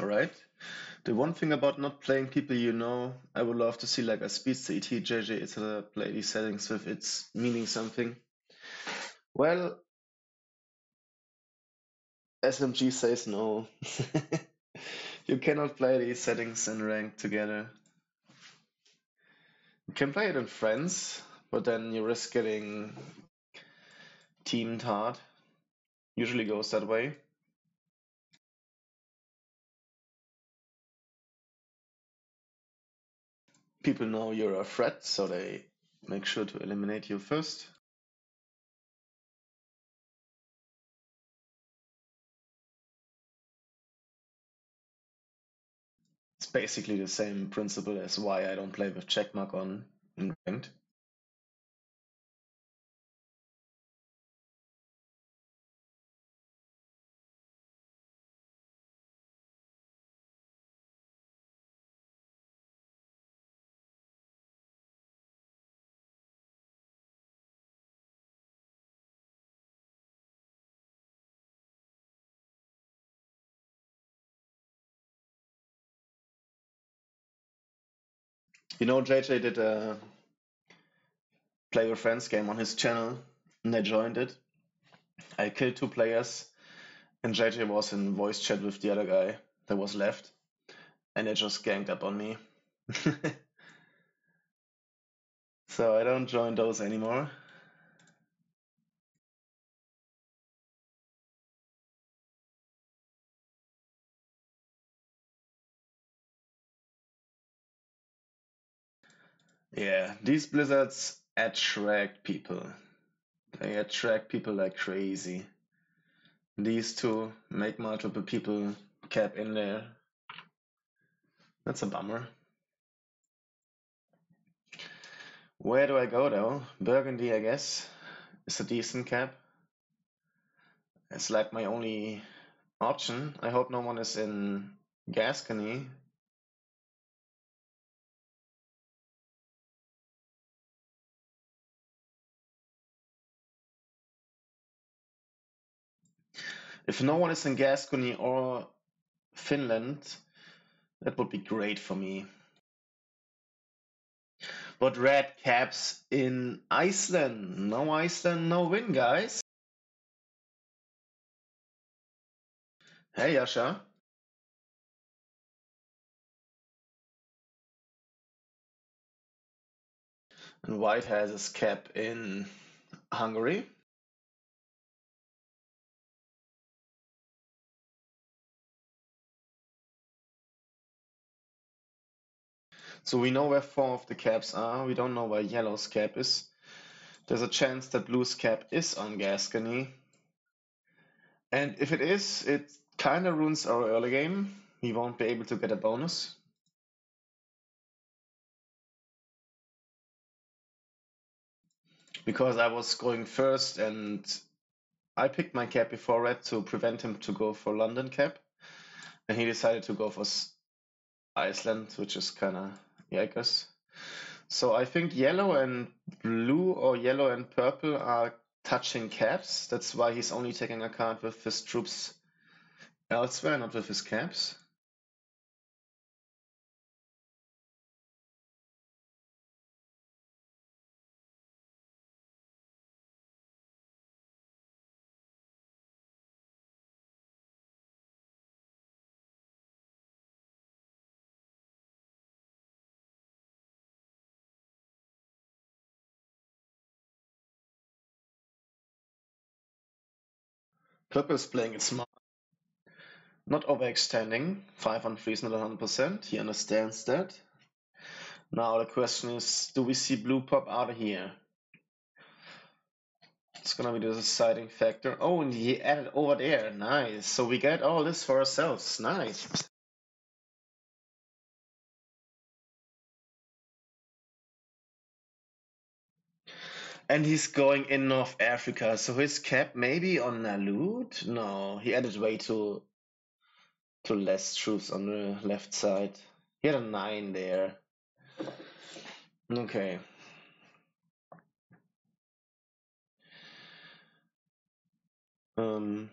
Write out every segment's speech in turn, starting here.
Alright. The one thing about not playing people you know, I would love to see like a Speedster, ET, JJ, etc. play these settings with its meaning something. Well, SMG says no. you cannot play these settings in rank together. You can play it in friends, but then you risk getting teamed hard. Usually goes that way. People know you're a threat, so they make sure to eliminate you first. It's basically the same principle as why I don't play with checkmark on in ranked. You know, JJ did a play with friends game on his channel, and I joined it. I killed two players, and JJ was in voice chat with the other guy that was left, and they just ganged up on me. so I don't join those anymore. Yeah, these blizzards attract people. They attract people like crazy. These two make multiple people cap in there. That's a bummer. Where do I go though? Burgundy, I guess, is a decent cap. It's like my only option. I hope no one is in Gascony If no one is in Gascony or Finland, that would be great for me. But red caps in Iceland. No Iceland, no win, guys. Hey, Yasha. And White has his cap in Hungary. So we know where four of the caps are. We don't know where yellow's cap is. There's a chance that blue's cap is on Gascony. And if it is, it kind of ruins our early game. We won't be able to get a bonus. Because I was going first and I picked my cap before red to prevent him to go for London cap. And he decided to go for Iceland, which is kind of yeah, I guess. So I think yellow and blue or yellow and purple are touching caps. That's why he's only taking a card with his troops elsewhere, not with his caps. Purple is playing it smart. Not overextending. 5 on 3 is not 100%. He understands that. Now the question is, do we see blue pop out of here? It's gonna be the deciding factor. Oh, and he added over there. Nice. So we get all this for ourselves. Nice. And he's going in North Africa, so his cap maybe on Nalud? No, he added way too too less troops on the left side. He had a nine there. Okay. Um,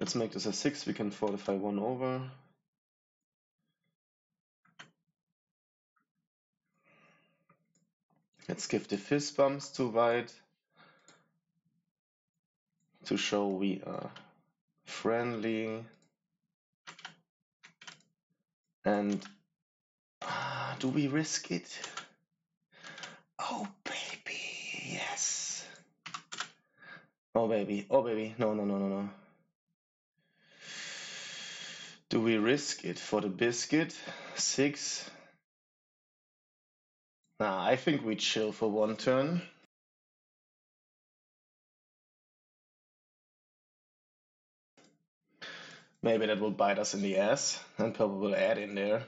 let's make this a six. We can fortify one over. Let's give the fist bumps to white to show we are friendly. And uh, do we risk it? Oh, baby, yes. Oh, baby, oh, baby, no, no, no, no, no. Do we risk it for the biscuit? Six. Nah, I think we chill for one turn. Maybe that will bite us in the ass and purple will add in there.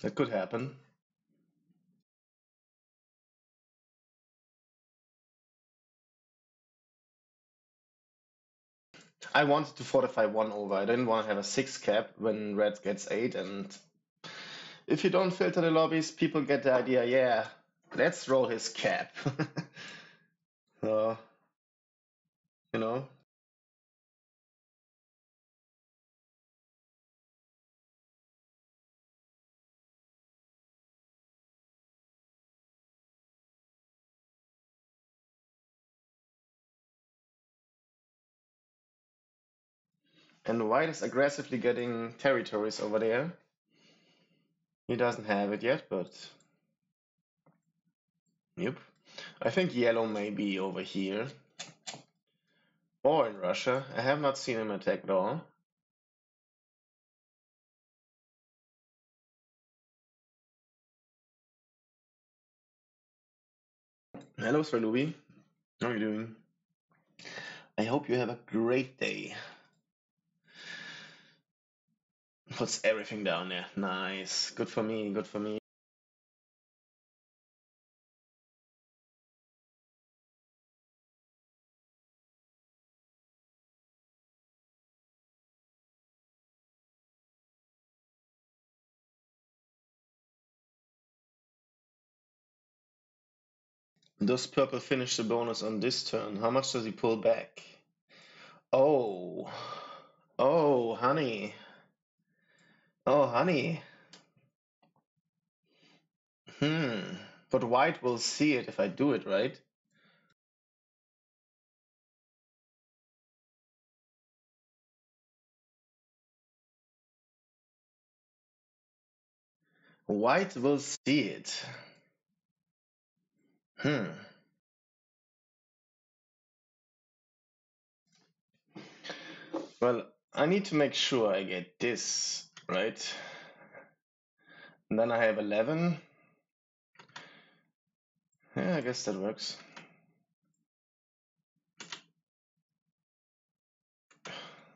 That could happen. I wanted to fortify one over. I didn't want to have a six cap when red gets eight. And if you don't filter the lobbies, people get the idea, yeah, let's roll his cap. so, you know. And White is aggressively getting territories over there. He doesn't have it yet, but... Yep. I think yellow may be over here. Or in Russia. I have not seen him attack at all. Hello, Sir Louis. How are you doing? I hope you have a great day. Puts everything down there. Nice. Good for me. Good for me. Does purple finish the bonus on this turn? How much does he pull back? Oh. Oh, honey. Oh, honey. Hmm. But white will see it if I do it, right? White will see it. Hmm. Well, I need to make sure I get this, right? And then I have 11. Yeah, I guess that works.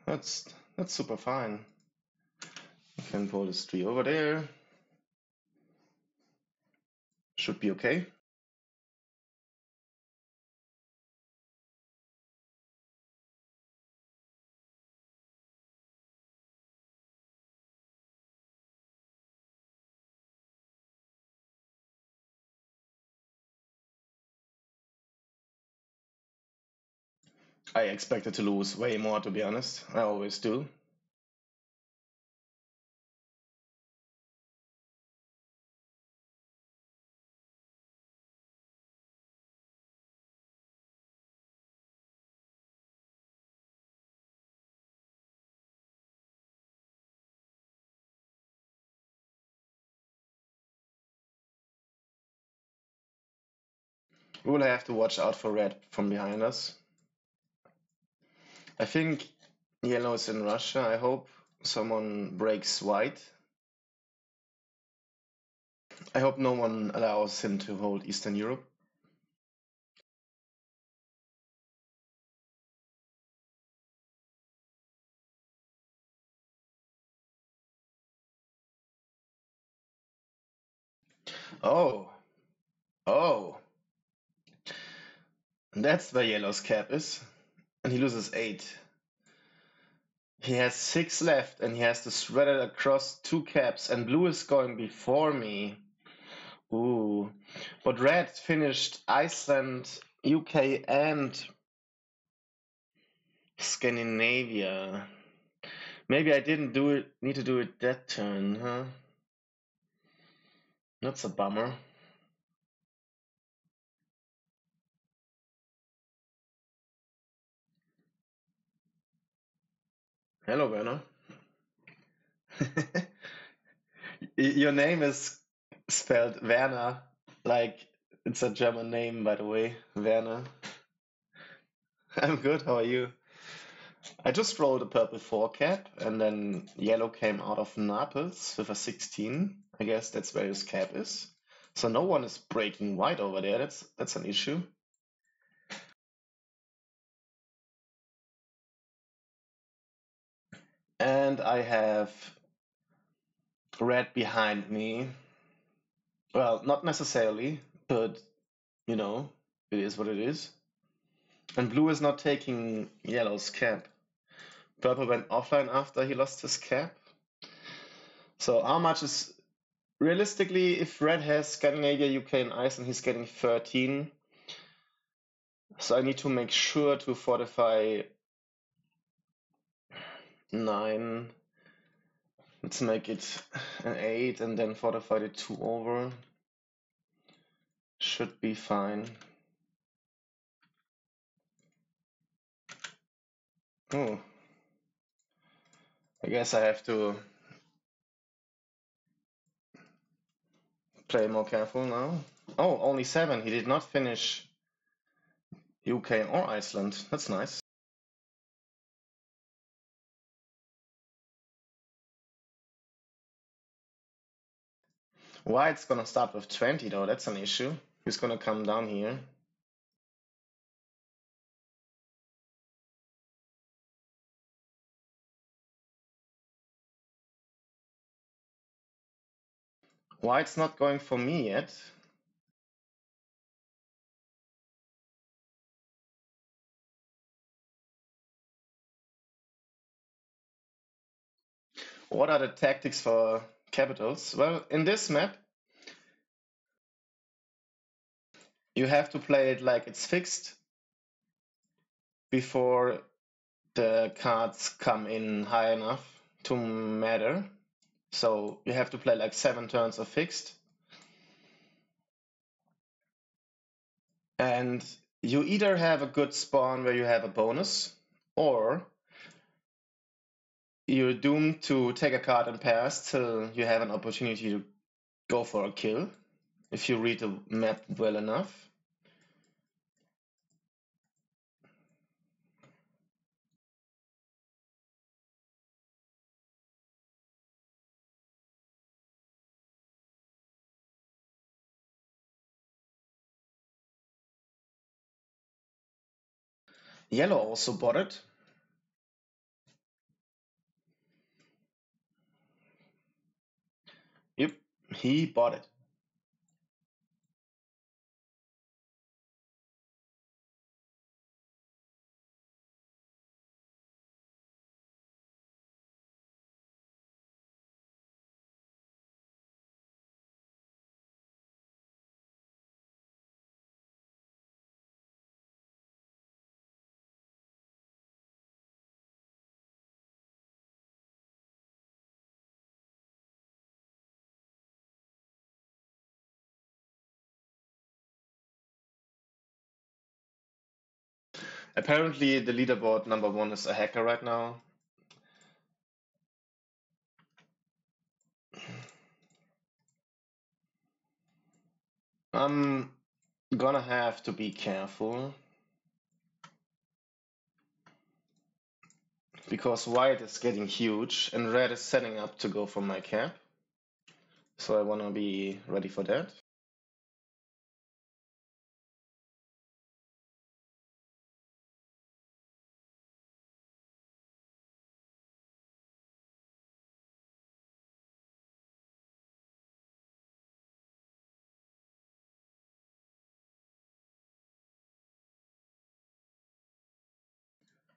That's that's super fine. I can pull this tree over there. Should be okay. I expected to lose way more, to be honest. I always do. We'll have to watch out for red from behind us. I think yellow is in Russia. I hope someone breaks white. I hope no one allows him to hold Eastern Europe. Oh, oh. That's where yellow's cap is. And he loses eight. He has six left and he has to spread it across two caps. And blue is going before me. Ooh. But red finished Iceland, UK, and Scandinavia. Maybe I didn't do it need to do it that turn, huh? That's a bummer. Hello, Werner. Your name is spelled Werner, like it's a German name, by the way. Werner. I'm good. How are you? I just rolled a purple four cap, and then yellow came out of Naples with a 16. I guess that's where his cap is. So no one is breaking white over there. That's that's an issue. And I have red behind me. Well, not necessarily, but you know, it is what it is. And blue is not taking yellow's cap. Purple went offline after he lost his cap. So how much is realistically if red has Scandinavia, UK, and Iceland, he's getting 13. So I need to make sure to fortify nine. Let's make it an eight and then fortify the two over. Should be fine. Oh. I guess I have to play more careful now. Oh, only seven. He did not finish UK or Iceland. That's nice. White's gonna start with 20 though, that's an issue. He's gonna come down here. White's not going for me yet. What are the tactics for capitals? Well, in this map, you have to play it like it's fixed before the cards come in high enough to matter. So you have to play like seven turns of fixed. And you either have a good spawn where you have a bonus, or you're doomed to take a card and pass till you have an opportunity to go for a kill if you read the map well enough. Yellow also bought it. He bought it. Apparently, the leaderboard number one is a hacker right now. I'm gonna have to be careful. Because white is getting huge and red is setting up to go for my cap. So I wanna be ready for that.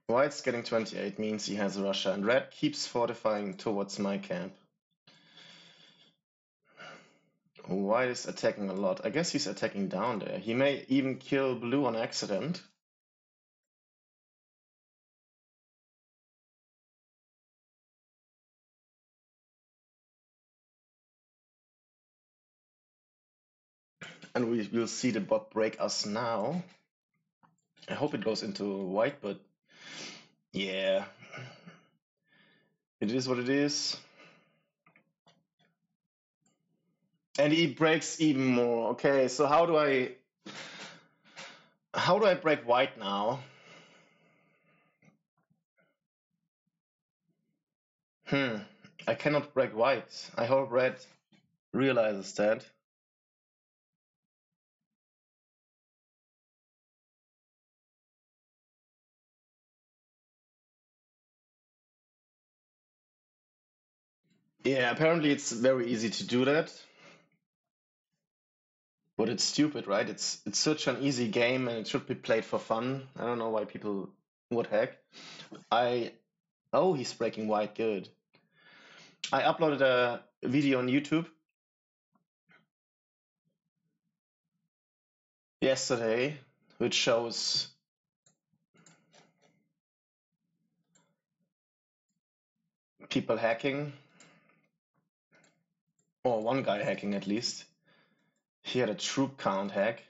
White's getting 28 means he has Russia, and red keeps fortifying towards my camp. White is attacking a lot. I guess he's attacking down there. He may even kill blue on accident. And we will see the bot break us now. I hope it goes into white, but yeah. It is what it is. And he breaks even more. Okay, so how do I how do I break white now? Hmm. I cannot break white. I hope red realizes that. Yeah, apparently it's very easy to do that. But it's stupid, right? It's it's such an easy game and it should be played for fun. I don't know why people would hack. I oh he's breaking white, good. I uploaded a video on YouTube yesterday which shows people hacking or one guy hacking at least. He had a troop count hack.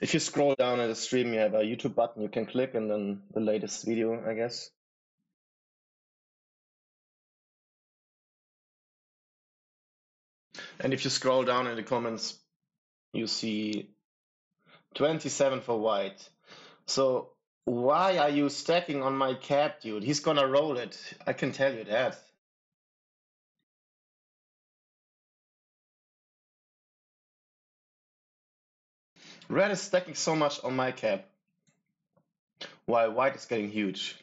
If you scroll down at the stream, you have a YouTube button you can click and then the latest video, I guess. And if you scroll down in the comments, you see 27 for white. So why are you stacking on my cap, dude? He's gonna roll it. I can tell you that. Red is stacking so much on my cap, while white is getting huge.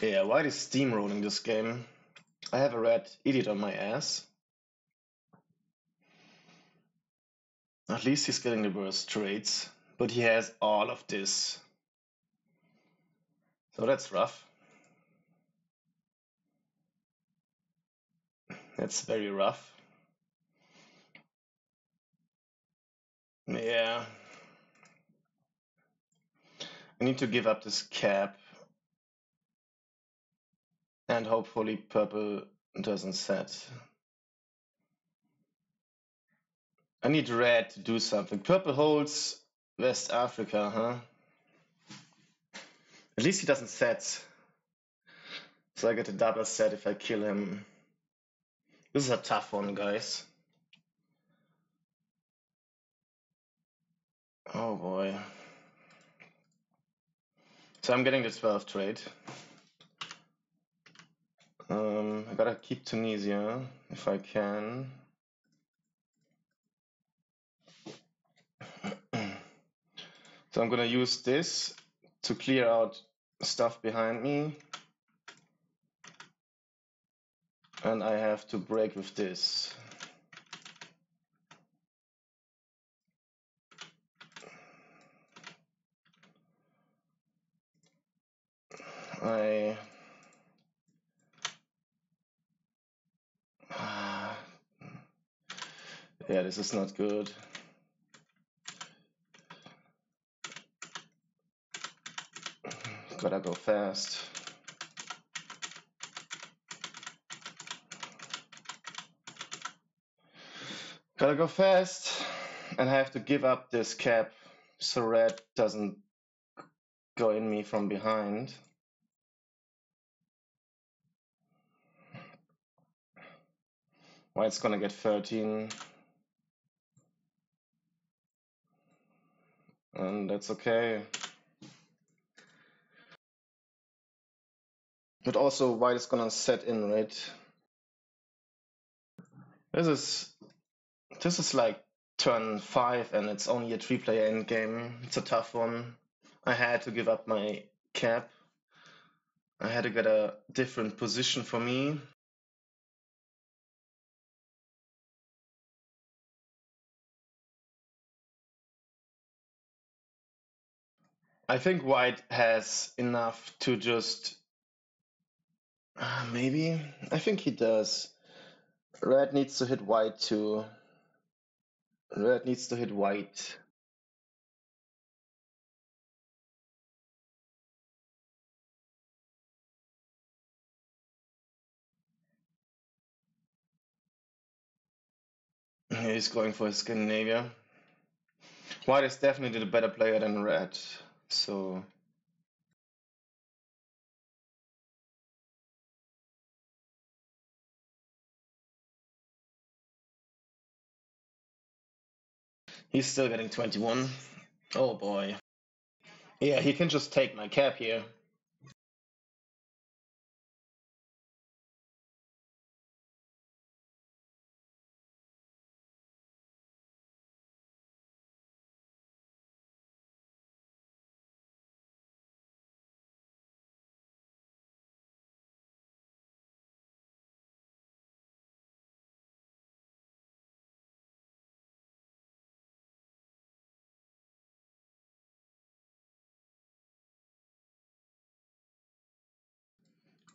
Yeah, why is steamrolling this game. I have a red idiot on my ass. At least he's getting the worst trades, but he has all of this. So that's rough. That's very rough. Yeah. I need to give up this cap. And hopefully purple doesn't set. I need red to do something. Purple holds West Africa, huh? At least he doesn't set. So I get a double set if I kill him. This is a tough one, guys. Oh boy. So I'm getting the 12 trade. Um, I gotta keep Tunisia if I can. so I'm gonna use this to clear out stuff behind me. And I have to break with this. I Yeah, this is not good. Gotta go fast. Gotta go fast and I have to give up this cap so red doesn't go in me from behind. White's gonna get 13. And that's okay. But also white is gonna set in, right? This is this is like turn five and it's only a three player end game. It's a tough one. I had to give up my cap. I had to get a different position for me. I think white has enough to just uh, maybe. I think he does. Red needs to hit white too. Red needs to hit white. He's going for Scandinavia. White is definitely the better player than red, so he's still getting 21. Oh boy. Yeah, he can just take my cap here.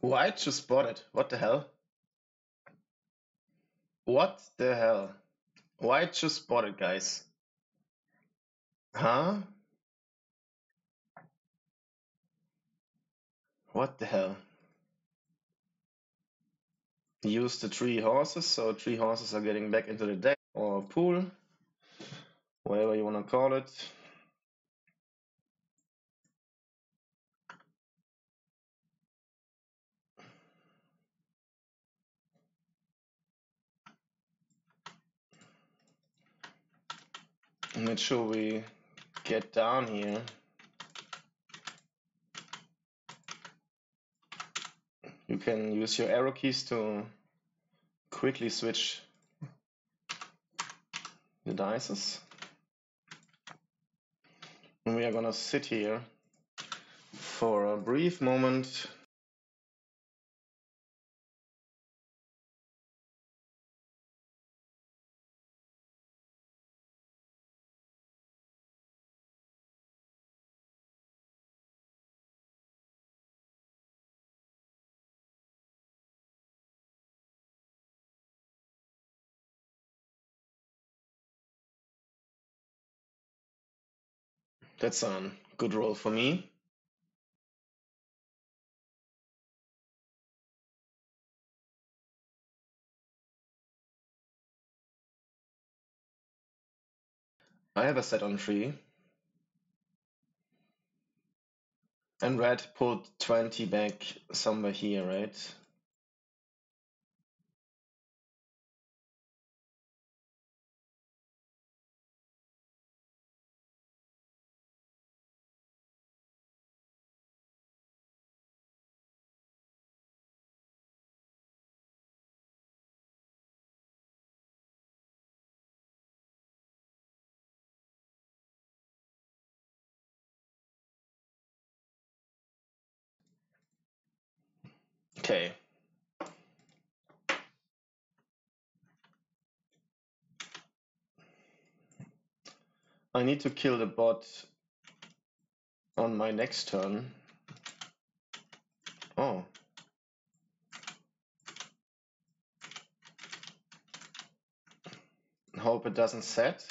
White just bought it. What the hell? What the hell? White just bought it, guys. Huh? What the hell? Use the three horses, so three horses are getting back into the deck or pool, whatever you want to call it. Make sure we get down here. You can use your arrow keys to quickly switch the dices. And we are gonna sit here for a brief moment. That's a good roll for me. I have a set on three. And red pulled 20 back somewhere here, right? Okay. I need to kill the bot on my next turn. Oh. Hope it doesn't set.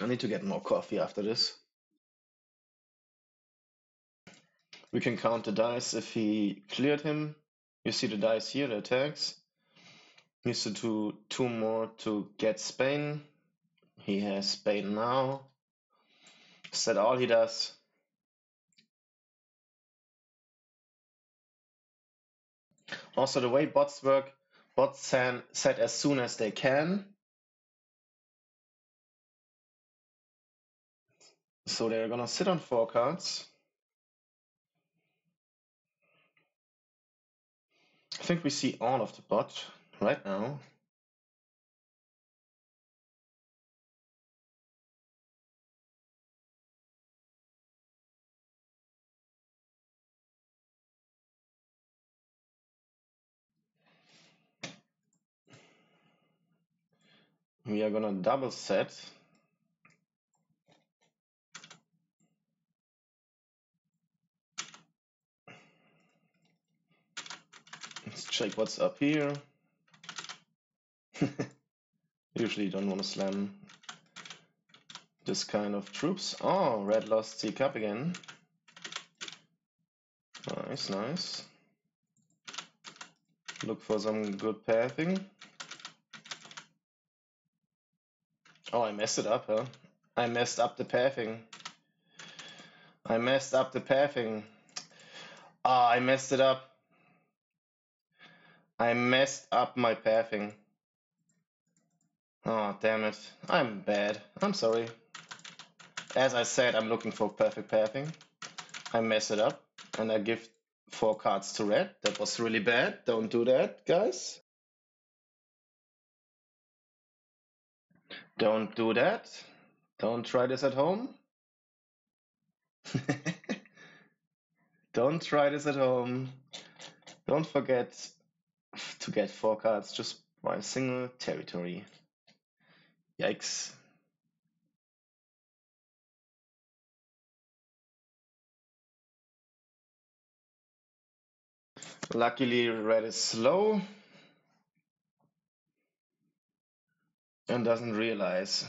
I need to get more coffee after this. We can count the dice if he cleared him. You see the dice here, the attacks. He needs to do two more to get Spain. He has Spain now. Is that all he does? Also, the way bots work, bots send set as soon as they can. So they're gonna sit on four cards. I think we see all of the bot right now. We are gonna double set. Let's check what's up here. Usually don't want to slam this kind of troops. Oh, red lost C cup again. Nice, nice. Look for some good pathing. Oh, I messed it up, huh? I messed up the pathing. I messed up the pathing. Ah, I messed it up. I messed up my pathing. Oh, damn it. I'm bad. I'm sorry. As I said, I'm looking for perfect pathing. I mess it up and I give four cards to red. That was really bad. Don't do that, guys. Don't do that. Don't try this at home. Don't try this at home. Don't forget to get four cards just by a single territory. Yikes. Luckily, red is slow and doesn't realize.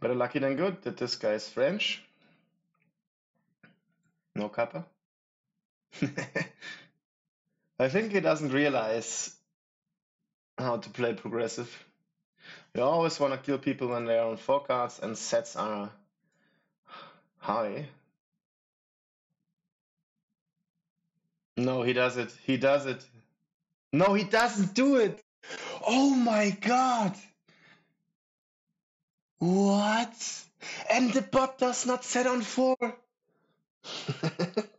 Better lucky than good that this guy is French. No kappa. I think he doesn't realize how to play progressive. You always want to kill people when they are on four cards and sets are high. No, he does it. He does it. No, he doesn't do it. Oh my god. What? And the bot does not set on four.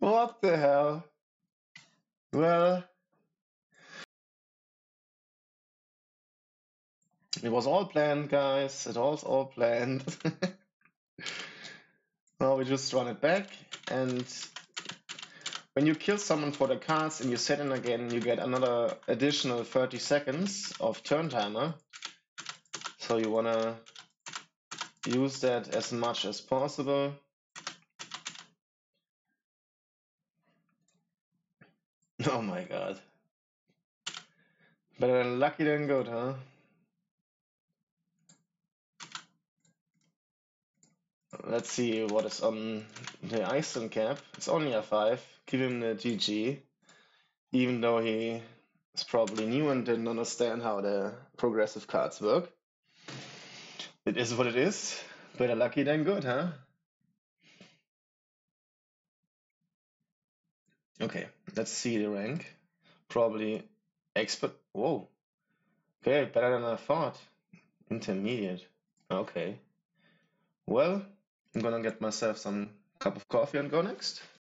what the hell? Well, it was all planned, guys. It was all planned. now we just run it back and when you kill someone for the cards and you set in again, you get another additional 30 seconds of turn timer. So you wanna use that as much as possible. Oh my god. Better than lucky than good, huh? Let's see what is on the Iceland cap. It's only a 5. Give him the GG. Even though he is probably new and didn't understand how the progressive cards work. It is what it is. Better lucky than good, huh? Okay, let's see the rank. Probably expert. Whoa. Okay, better than I thought. Intermediate. Okay. Well, I'm gonna get myself some cup of coffee and go next.